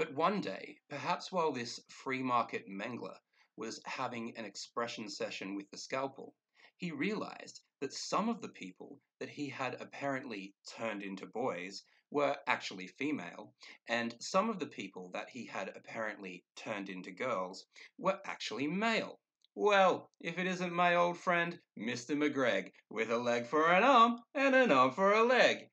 But one day, perhaps while this free market mangler was having an expression session with the scalpel, he realized that some of the people that he had apparently turned into boys were actually female, and some of the people that he had apparently turned into girls were actually male. Well, if it isn't my old friend, Mr. McGregor, with a leg for an arm and an arm for a leg.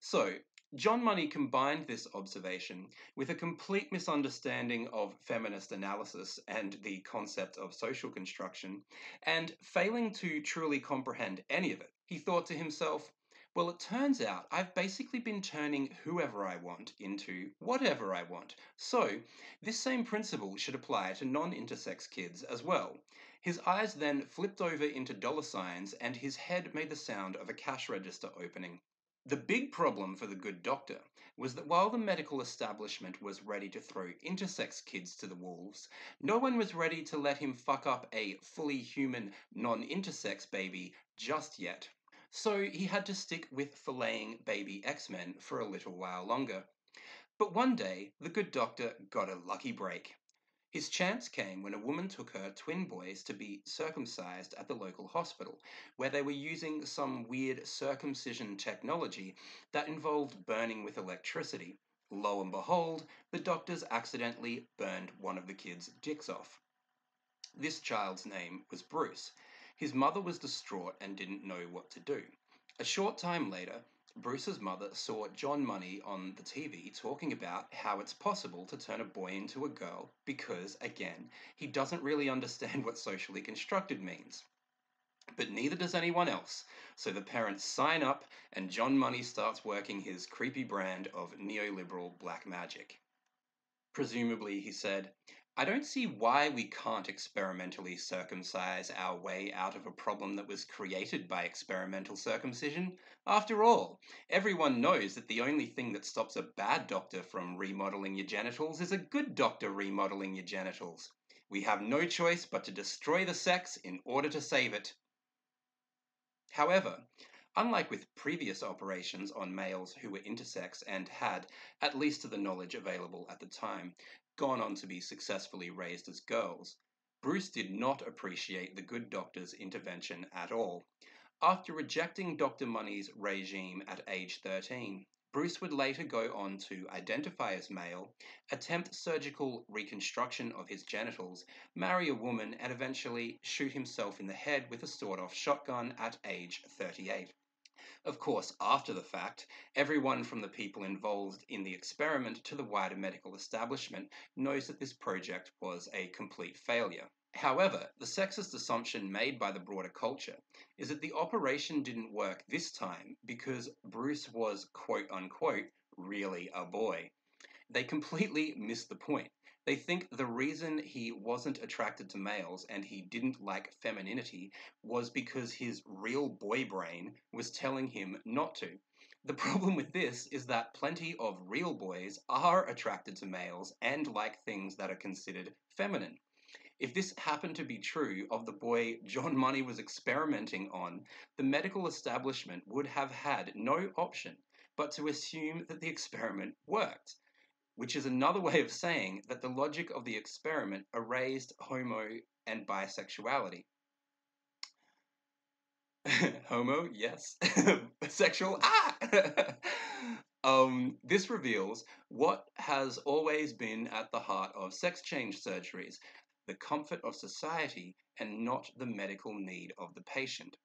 So, John Money combined this observation with a complete misunderstanding of feminist analysis and the concept of social construction, and failing to truly comprehend any of it, he thought to himself, well, it turns out I've basically been turning whoever I want into whatever I want. So, this same principle should apply to non intersex kids as well. His eyes then flipped over into dollar signs, and his head made the sound of a cash register opening. The big problem for the good doctor was that while the medical establishment was ready to throw intersex kids to the wolves, no one was ready to let him fuck up a fully human, non intersex baby just yet. So he had to stick with filleting baby X Men for a little while longer. But one day, the good doctor got a lucky break. His chance came when a woman took her twin boys to be circumcised at the local hospital, where they were using some weird circumcision technology that involved burning with electricity. Lo and behold, the doctors accidentally burned one of the kids' dicks off. This child's name was Bruce. His mother was distraught and didn't know what to do. A short time later, Bruce's mother saw John Money on the TV talking about how it's possible to turn a boy into a girl because, again, he doesn't really understand what socially constructed means. But neither does anyone else, so the parents sign up and John Money starts working his creepy brand of neoliberal black magic. Presumably, he said, I don't see why we can't experimentally circumcise our way out of a problem that was created by experimental circumcision. After all, everyone knows that the only thing that stops a bad doctor from remodeling your genitals is a good doctor remodeling your genitals. We have no choice but to destroy the sex in order to save it. However, unlike with previous operations on males who were intersex and had, at least to the knowledge available at the time, gone on to be successfully raised as girls, Bruce did not appreciate the good doctor's intervention at all. After rejecting Dr. Money's regime at age 13, Bruce would later go on to identify as male, attempt surgical reconstruction of his genitals, marry a woman, and eventually shoot himself in the head with a sawed off shotgun at age 38. Of course, after the fact, everyone from the people involved in the experiment to the wider medical establishment knows that this project was a complete failure. However, the sexist assumption made by the broader culture is that the operation didn't work this time because Bruce was quote unquote really a boy. They completely missed the point. They think the reason he wasn't attracted to males and he didn't like femininity was because his real boy brain was telling him not to. The problem with this is that plenty of real boys are attracted to males and like things that are considered feminine. If this happened to be true of the boy John Money was experimenting on, the medical establishment would have had no option but to assume that the experiment worked which is another way of saying that the logic of the experiment erased homo and bisexuality. homo, yes. Sexual, ah! um, this reveals what has always been at the heart of sex change surgeries the comfort of society and not the medical need of the patient.